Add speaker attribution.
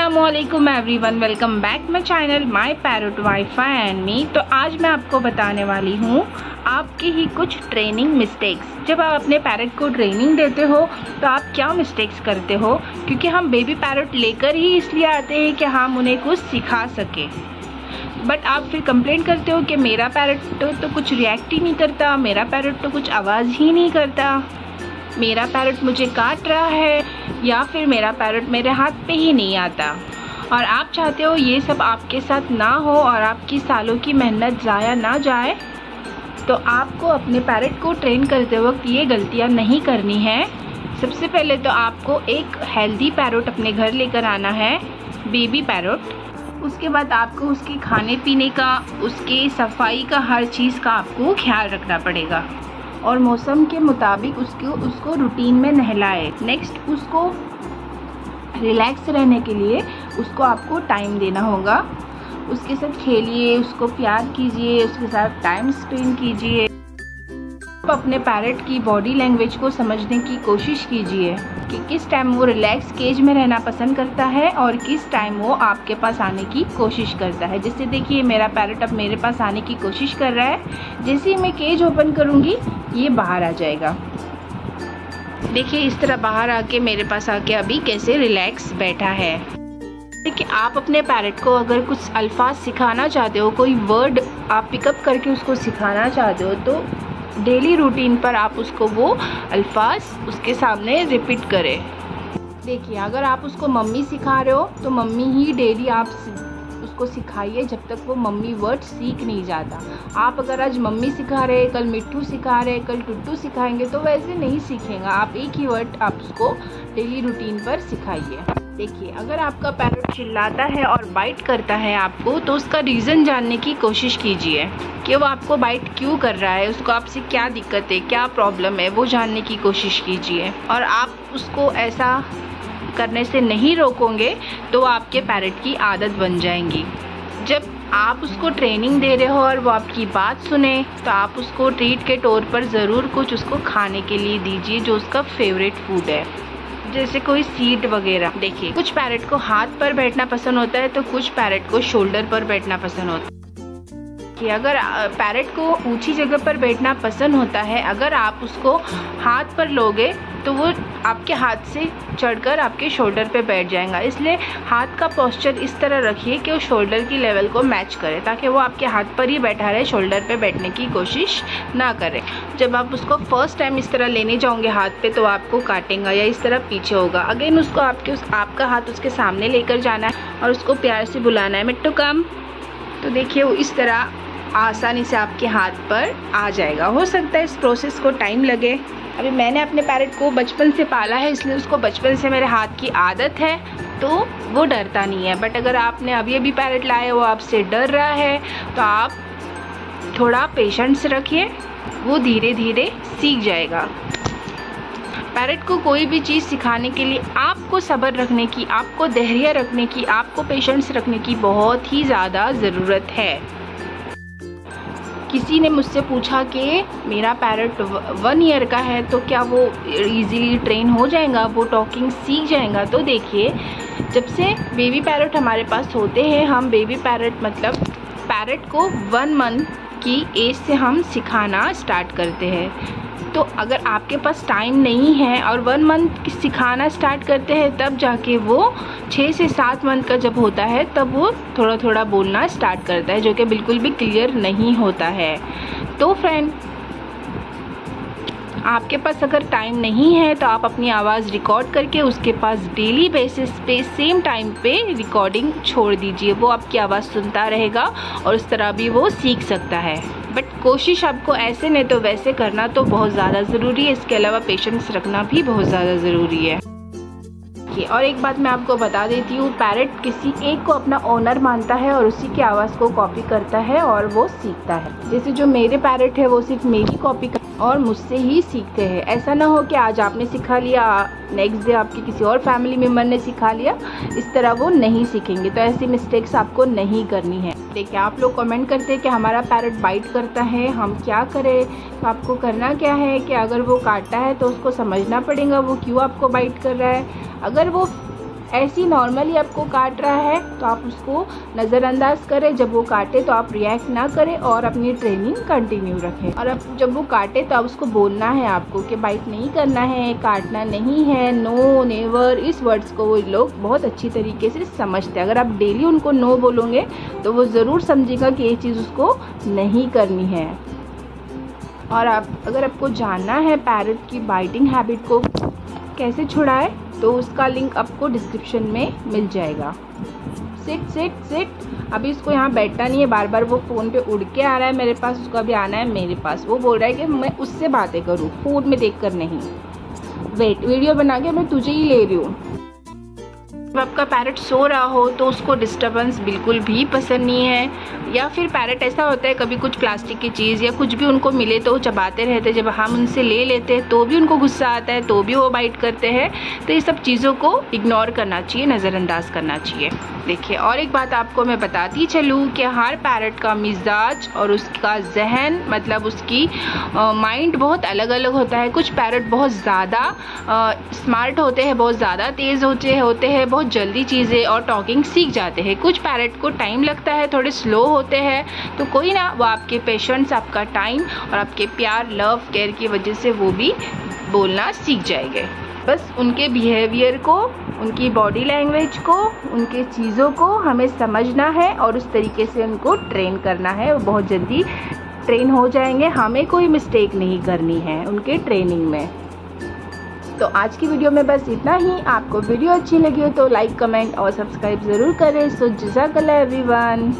Speaker 1: Aslam everyone welcome back my channel my parrot wifi and me तो आज मैं आपको बताने वाली हूँ आपकी ही कुछ ट्रेनिंग मिस्टेक्स जब आप अपने पैरट को ट्रेनिंग देते हो तो आप क्या मिस्टेक्स करते हो? क्योंकि हम बेबी पैरट लेकर ही इसलिए आते हैं कि हम उन्हें कुछ सिखा सकें। बट आप फिर कंप्लेंट करते हो कि मेरा पैरट तो, तो कुछ रिएक्ट ही नहीं करता मेरा पैरट तो कुछ आवाज़ ही नहीं करता। मेरा पैरट मुझे काट रहा है या फिर मेरा पैरट मेरे हाथ पे ही नहीं आता। और आप चाहते हो ये सब आपके साथ ना हो और आपकी सालों की मेहनत ज़ाया ना जाए तो आपको अपने पैरट को ट्रेन करते वक्त ये गलतियाँ नहीं करनी है। सबसे पहले तो आपको एक हेल्दी पैरोट अपने घर लेकर आना है बेबी पैरोट। उसके बाद आपको उसके खाने पीने का, उसके सफ़ाई का, हर चीज़ का आपको ख्याल रखना पड़ेगा। और मौसम के मुताबिक उसको उसको रूटीन में नहलाए। नेक्स्ट उसको रिलैक्स रहने के लिए उसको आपको टाइम देना होगा। उसके साथ खेलिए, उसको प्यार कीजिए, उसके साथ टाइम स्पेंड कीजिए। अपने पैरट की बॉडी लैंग्वेज को समझने की कोशिश कीजिए कि किस टाइम वो रिलैक्स केज में रहना पसंद करता है और किस टाइम वो आपके पास आने की कोशिश करता है। जिससे देखिए, मेरा पैरट अब मेरे पास आने की कोशिश कर रहा है। जैसे ही मैं केज ओपन करूँगी, ये बाहर आ जाएगा। देखिए, इस तरह बाहर आके मेरे पास आके अभी कैसे रिलैक्स बैठा है। देखिए, आप अपने पैरट को अगर कुछ अल्फाज सिखाना चाहते हो, कोई वर्ड आप पिकअप करके उसको सिखाना चाहते हो तो डेली रूटीन पर आप उसको वो अल्फाज उसके सामने रिपीट करें। देखिए, अगर आप उसको मम्मी सिखा रहे हो तो मम्मी ही डेली आप उसको सिखाइए जब तक वो मम्मी वर्ड सीख नहीं जाता। आप अगर आज मम्मी सिखा रहे कल मिट्टू सिखा रहे कल टुट्टू सिखाएँगे तो वैसे नहीं सीखेगा। आप एक ही वर्ड आप उसको डेली रूटीन पर सिखाइए। देखिए, अगर आपका पैरट चिल्लाता है और बाइट करता है आपको तो उसका रीज़न जानने की कोशिश कीजिए कि वो आपको बाइट क्यों कर रहा है, उसको आपसे क्या दिक्कत है, क्या प्रॉब्लम है, वो जानने की कोशिश कीजिए। और आप उसको ऐसा करने से नहीं रोकोगे तो आपके पैरट की आदत बन जाएँगी। जब आप उसको ट्रेनिंग दे रहे हो और वो आपकी बात सुने तो आप उसको ट्रीट के तौर पर ज़रूर कुछ उसको खाने के लिए दीजिए, जो उसका फेवरेट फ़ूड है। जैसे कोई सीट वगैरह। देखिए, कुछ पैरट को हाथ पर बैठना पसंद होता है तो कुछ पैरट को शोल्डर पर बैठना पसंद होता है। कि अगर पैरेट को ऊँची जगह पर बैठना पसंद होता है, अगर आप उसको हाथ पर लोगे तो वो आपके हाथ से चढ़कर आपके शोल्डर पे बैठ जाएगा। इसलिए हाथ का पोस्चर इस तरह रखिए कि वो शोल्डर की लेवल को मैच करे, ताकि वो आपके हाथ पर ही बैठा रहे शोल्डर पे बैठने की कोशिश ना करे। जब आप उसको फ़र्स्ट टाइम इस तरह लेने जाओगे हाथ पे तो आपको काटेगा या इस तरह पीछे होगा। अगेन उसको आपके उस, आपका हाथ उसके सामने लेकर जाना है और उसको प्यार से बुलाना है। मिट्टू कम तो देखिए वो इस तरह आसानी से आपके हाथ पर आ जाएगा। हो सकता है इस प्रोसेस को टाइम लगे। अभी मैंने अपने पैरट को बचपन से पाला है, इसलिए उसको बचपन से मेरे हाथ की आदत है तो वो डरता नहीं है। बट अगर आपने अभी अभी पैरट लाया वो आपसे डर रहा है तो आप थोड़ा पेशेंस रखिए, वो धीरे धीरे सीख जाएगा। पैरट को कोई भी चीज़ सिखाने के लिए, आपको सब्र रखने की, आपको धैर्य रखने की, आपको पेशेंस रखने की बहुत ही ज़्यादा ज़रूरत है। किसी ने मुझसे पूछा कि मेरा पैरट वन ईयर का है तो क्या वो इजीली ट्रेन हो जाएगा? वो टॉकिंग सीख जाएगा? तो देखिए, जब से बेबी पैरट हमारे पास होते हैं, हम बेबी पैरट मतलब पैरट को वन मंथ की एज से हम सिखाना स्टार्ट करते हैं। तो अगर आपके पास टाइम नहीं है और वन मंथ सिखाना स्टार्ट करते हैं, तब जाके वो छः से सात मंथ का जब होता है, तब वो थोड़ा थोड़ा बोलना स्टार्ट करता है, जो कि बिल्कुल भी क्लियर नहीं होता है। तो फ्रेंड आपके पास अगर टाइम नहीं है तो आप अपनी आवाज़ रिकॉर्ड करके उसके पास डेली बेसिस पे सेम टाइम पे रिकॉर्डिंग छोड़ दीजिए। वो आपकी आवाज़ सुनता रहेगा और उस तरह भी वो सीख सकता है। बट कोशिश आपको ऐसे नहीं तो वैसे करना तो बहुत ज़्यादा ज़रूरी है। इसके अलावा पेशेंस रखना भी बहुत ज़्यादा ज़रूरी है। और एक बात मैं आपको बता देती हूँ पैरट किसी एक को अपना ओनर मानता है और उसी की आवाज़ को कॉपी करता है और वो सीखता है। जैसे जो मेरे पैरट है, वो सिर्फ़ मेरी कॉपी कर और मुझसे ही सीखते हैं। ऐसा ना हो कि आज आपने सिखा लिया नेक्स्ट डे आपके किसी और फैमिली मेंबर ने सिखा लिया। इस तरह वो नहीं सीखेंगे। तो ऐसी मिस्टेक्स आपको नहीं करनी है। देखिए आप लोग कमेंट करते हैं कि हमारा पैरट बाइट करता है, हम क्या करें? तो आपको करना क्या है कि अगर वो काटता है तो उसको समझना पड़ेगा, वो क्यों आपको बाइट कर रहा है? अगर वो ऐसी नॉर्मली आपको काट रहा है तो आप उसको नज़रअंदाज करें। जब वो काटे तो आप रिएक्ट ना करें और अपनी ट्रेनिंग कंटिन्यू रखें। और अब जब वो काटे तो आप उसको बोलना है आपको कि बाइट नहीं करना है, काटना नहीं है नो नेवर इस वर्ड्स को वो लोग बहुत अच्छी तरीके से समझते हैं। अगर आप डेली उनको नो बोलोगे तो वो ज़रूर समझेगा कि ये चीज़ उसको नहीं करनी है। और आप, अगर आपको जानना है पैरट की बाइटिंग हैबिट को कैसे छुड़ाए तो उसका लिंक आपको डिस्क्रिप्शन में मिल जाएगा। सिट सिट सिट अभी इसको यहाँ बैठना नहीं है बार बार वो फ़ोन पे उड़ के आ रहा है मेरे पास, उसको अभी आना है मेरे पास। वो बोल रहा है कि मैं उससे बातें करूँ फ़ोन में देख कर नहीं। वेट वीडियो बना के मैं तुझे ही ले रही हूँ। जब आपका पैरट सो रहा हो तो उसको डिस्टरबेंस बिल्कुल भी पसंद नहीं है। या फिर पैरट ऐसा होता है, कभी कुछ प्लास्टिक की चीज़ या कुछ भी उनको मिले तो वो चबाते रहते हैं। जब हम उनसे ले लेते हैं तो भी उनको गुस्सा आता है तो भी वो बाइट करते हैं। तो ये सब चीज़ों को इग्नोर करना चाहिए, नज़रअंदाज करना चाहिए। देखिए, और एक बात आपको मैं बताती चलूँ कि हर पैरट का मिजाज और उसका जहन मतलब उसकी माइंड बहुत अलग अलग होता है। कुछ पैरट बहुत ज़्यादा स्मार्ट होते हैं, बहुत ज़्यादा तेज़ होते होते हैं, बहुत जल्दी चीज़ें और टॉकिंग सीख जाते हैं। कुछ पैरट को टाइम लगता है, थोड़े स्लो होते हैं तो कोई ना, वो आपके पेशेंट्स आपका टाइम और आपके प्यार लव केयर की वजह से वो भी बोलना सीख जाएँगे। बस उनके बिहेवियर को, उनकी बॉडी लैंग्वेज को, उनके चीज़ों को हमें समझना है और उस तरीके से उनको ट्रेन करना है। बहुत जल्दी ट्रेन हो जाएँगे। हमें कोई मिस्टेक नहीं करनी है उनके ट्रेनिंग में। तो आज की वीडियो में बस इतना ही। आपको वीडियो अच्छी लगी हो तो लाइक कमेंट और सब्सक्राइब ज़रूर करें। सो जजाकल्ला एवरीवन